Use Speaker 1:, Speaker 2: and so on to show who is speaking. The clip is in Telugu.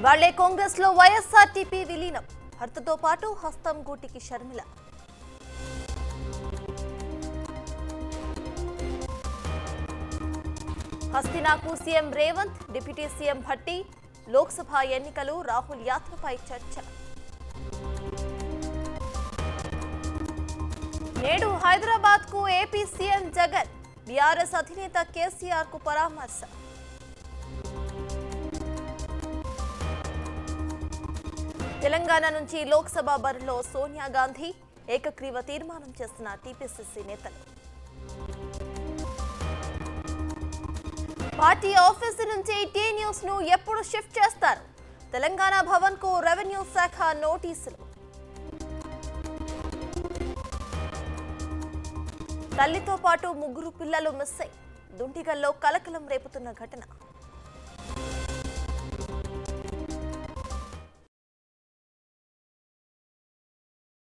Speaker 1: ఇవాళ్ళే కాంగ్రెస్లో వైఎస్ఆర్టీపీ విలీనం. భర్తతో పాటు హస్తం గూటికి Sharmila. హస్తినాకు CM Revanth deputy CM Bhatti Lok Sabha ఎన్నికలు రాహుల్ యాత్రపై చర్చ. నేడు హైదరాబాద్కు ఏపీ సీఎం జగన్. బీఆర్ఎస్ అధినేత కేసీఆర్కు పరామర్శ. తెలంగాణ నుంచి లోక్సభ బరిలో సోనియా గాంధీ ఏకగ్రీవ తీర్మానం చేసిన టీపీసీసీ నేతలు. పార్టీ ఆఫీసు నుంచి టీ న్యూస్ను ఎప్పుడు షిఫ్ట్ చేస్తారు? తెలంగాణ భవన్కు రెవెన్యూ శాఖ నోటీసులు. తల్లితో పాటు ముగ్గురు పిల్లలు మిస్ అయి దుంటిగల్లో కలకలం రేపుతున్న ఘటన.